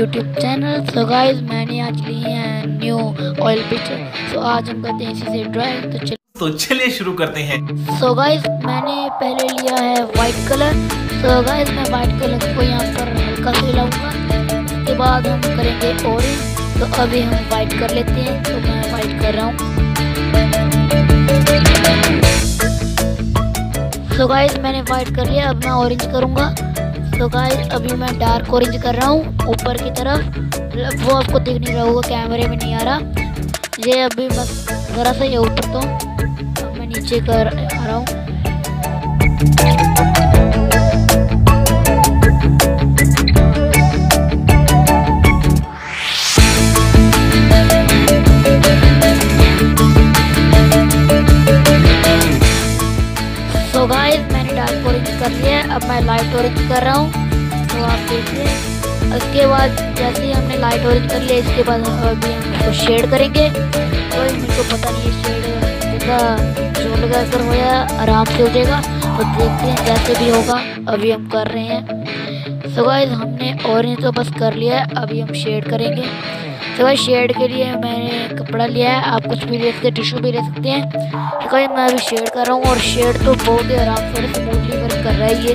YouTube channel so guys मैंने आज ली है न्यू ऑयल पिक्चर सो आज हम करते हैं इसी से ड्राइंग तो चलिए तो चलिए शुरू करते हैं। सो गाइस मैंने पहले लिया है वाइट कलर सो गाइस मैं वाइट कलर को यहाँ पर हल्का से लाऊँगा उसके बाद हम करेंगे ऑरेंज तो अभी हम वाइट कर लेते हैं। तो मैं वाइट कर रहा हूँ। सो गाइस मैंने वाइट कर लिया। अब मैं ऑरेंज करूँगा। तो गाइस अभी मैं डार्क ऑरेंज कर रहा हूँ, ऊपर की तरफ़। वो आपको दिख नहीं रहा होगा कैमरे में नहीं आ रहा। ये अभी बस ज़रा सा ये ऊपर तो मैं नीचे कर आ रहा हूँ। मैं लाइट ऑरेंज कर रहा हूँ। तो आप देखिए, उसके बाद जैसे ही हमने लाइट ऑरेंज कर लिया, इसके बाद अभी हम इसको शेड करेंगे। तो मेरे को पता नहीं शेड का जो लगा कर हो जाए आराम से हो जाएगा। तो देखते हैं जैसे भी होगा। अभी हम कर रहे हैं। सो गाइस हमने ऑरेंज तो बस कर लिया है, अभी हम शेड करेंगे। तो भाई शेड के लिए मैंने कपड़ा लिया है। आप कुछ भी ले सकते हैं, टिश्यू भी ले सकते हैं। तो भाई, मैं अभी शेड कर रहा हूँ और शेड तो बहुत ही आराम से स्मूथली वर्क कर रहा है ये।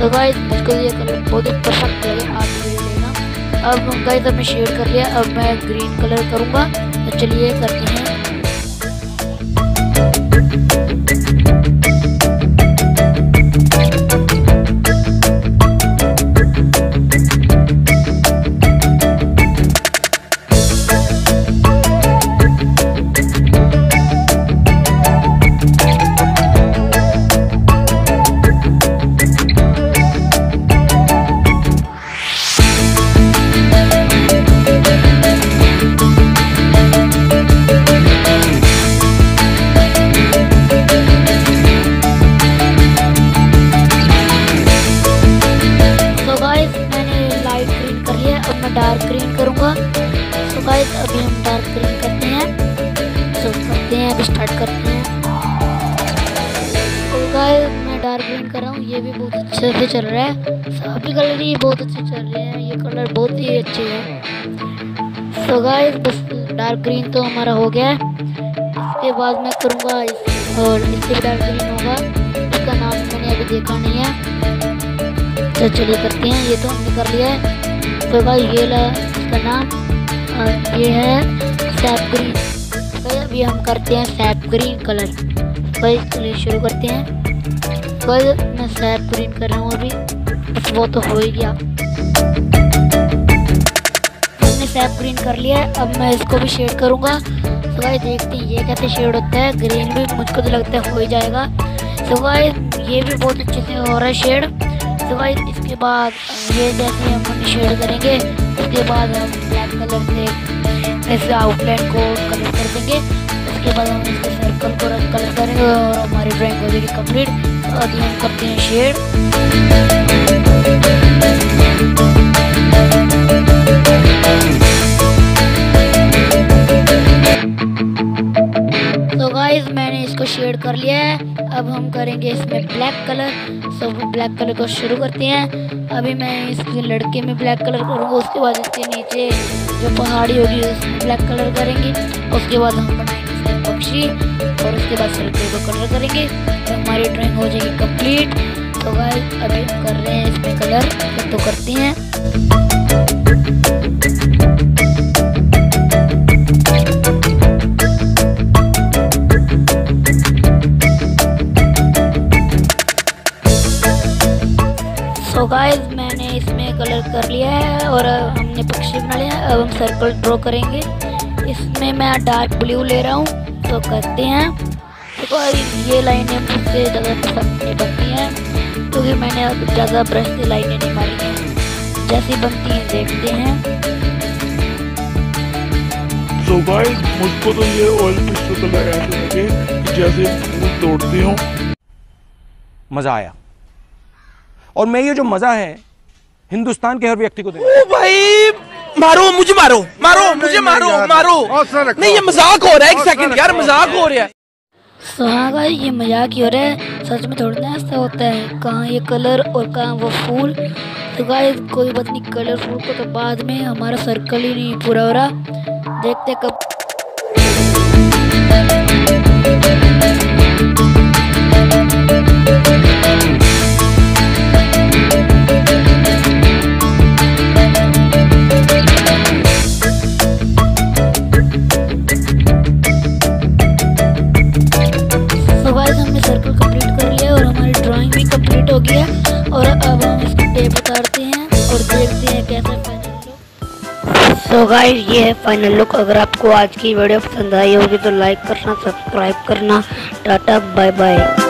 तो भाई मुझको ये कलर बहुत ही पसंद लगे आप लेना। अब गाइस अब मैं शेड कर लिया। अब मैं ग्रीन कलर करूँगा। तो चलिए करते हैं। डार्क ग्रीन करूँगा। तो गाइस अभी हम डार्क ग्रीन करते हैं। तो करते हैं, अभी स्टार्ट करते हैं। तो गाइस मैं डार्क ग्रीन कर रहा हूँ। ये भी बहुत अच्छे से चल रहा है। सभी कलर ही बहुत अच्छे चल रहे हैं। ये कलर बहुत ही अच्छे हैं। तो गाइस बस डार्क ग्रीन तो हमारा हो गया है। इसके बाद मैं करूँगा और इससे डार्क ग्रीन होगा। इसका नाम मैंने अभी देखा नहीं है। तो चलिए करते हैं। ये तो हमने कर लिया है। तो भाई ये ला इसका नाम और ये है सैप ग्रीन भाई, अभी हम करते हैं सैप ग्रीन कलर भाई, चलिए शुरू करते हैं। भाई, मैं सैप ग्रीन कर रहा हूँ अभी। बस वो तो हो ही गया। हमने सैप ग्रीन कर लिया है। अब मैं इसको भी शेड करूँगा। तो भाई देखते हैं, ये कैसे शेड होता है। ग्रीन भी मुझको तो लगता है हो ही जाएगा। तो भाई ये भी बहुत अच्छे से हो रहा है शेड तो भाई इसके बाद ये जैसे हम शेड करेंगे। उसके बाद हम ब्लैक कलर से ऐसे आउटलाइन को कलर कर देंगे। उसके बाद हम इसके सर्कल को रंग कलर करेंगे और हमारी ड्राइंग हो जाएगी कंप्लीट तो अभी हम करते हैं शेड तो गाइस मैंने इसको शेड कर लिया है। अब हम करेंगे इसमें black colour so black colour को शुरू करते हैं. अभी मैं इस लड़के में ब्लैक कलर करूँगा, उसके बाद इसके नीचे जो पहाड़ी होगी, उसमें ब्लैक कलर करेंगे. उसके बाद हम बनाएँगे पक्षी, और उसके बाद सर्कल को कलर करेंगे. तो हमारी ड्राइंग हो जाएगी कंप्लीट तो गाइस अभी कर रहे हैं इसमें कलर तो करते हैं. गाइस मैंने इसमें कलर कर लिया है और हमने पक्षी बना लिया है। अब हम सर्कल ड्रॉ करेंगे। इसमें मैं डार्क ब्लू ले रहा हूँ। तो करते हैं। तो गाइस ये लाइनें मुझसे ज़्यादा पसंद नहीं बनती हैं क्योंकि मैंने अब ज़्यादा ब्रश से लाइनें नहीं मारी हैं। जैसी बनती हैं देखते हैं। सो गाइस मुझको तो ये ऑयल पिस्टल ऐसे लगे जैसे तोड़ते हो। मज़ा आया। और मैं ये जो मज़ा है हिंदुस्तान के हर व्यक्ति को ओ भाई मारो मुझे मारो मारो मुझे मारो मारो। नहीं ये मज़ाक हो रहा है एक सेकंड यार मज़ाक हो रहा है। सो हाँ गाइस ये मज़ाक ही हो रहा है। सच में थोड़ा ना ऐसा होता है। कहाँ ये कलर और कहाँ वो फूल? तो गाइस कोई बात नहीं कलर फूल को तो बाद में हमारा सर्कल ही नहीं पूरा हो रहा। देखते कब इसको उतारते हैं और देखते हैं कैसा सो गाइस ये है फाइनल लुक अगर आपको आज की वीडियो पसंद आई होगी तो लाइक करना सब्सक्राइब करना। Tata bye bye